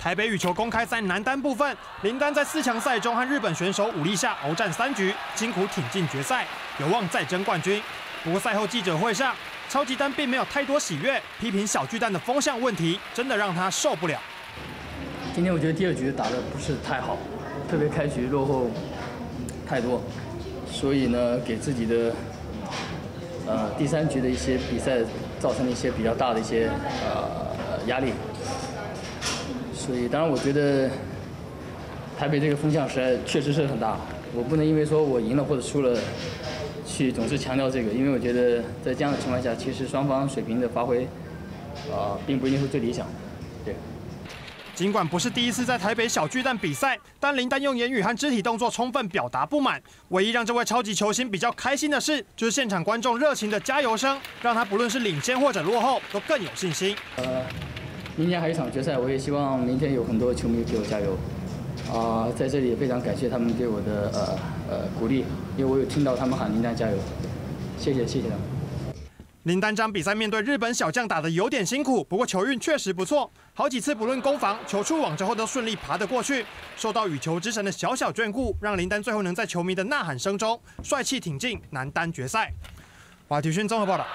台北羽球公开赛男单部分，林丹在四强赛中和日本选手武力下鏖战三局，辛苦挺进决赛，有望再争冠军。不过赛后记者会上，超级丹并没有太多喜悦，批评小巨蛋的风向问题，真的让他受不了。今天我觉得第二局打得不是太好，特别开局落后太多，所以呢，给自己的呃第三局的一些比赛造成了一些比较大的一些呃压力。所以，当然我觉得台北这个风向实在确实是很大，我不能因为说我赢了或者输了，去总是强调这个，因为我觉得在这样的情况下，其实双方水平的发挥啊，并不一定是最理想，对。尽管不是第一次在台北小巨蛋比赛，但林丹用言语和肢体动作充分表达不满。唯一让这位超级球星比较开心的事，就是现场观众热情的加油声，让他不论是领先或者落后，都更有信心。呃，明天还有一场决赛，我也希望明天有很多球迷给我加油。啊，在这里也非常感谢他们对我的呃呃鼓励，因为我有听到他们喊林丹加油，谢谢谢谢他们。林丹章比赛面对日本小将打得有点辛苦，不过球运确实不错，好几次不论攻防，球出网之后都顺利爬得过去。受到羽球之神的小小眷顾，让林丹最后能在球迷的呐喊声中帅气挺进男单决赛。华体讯综合报道。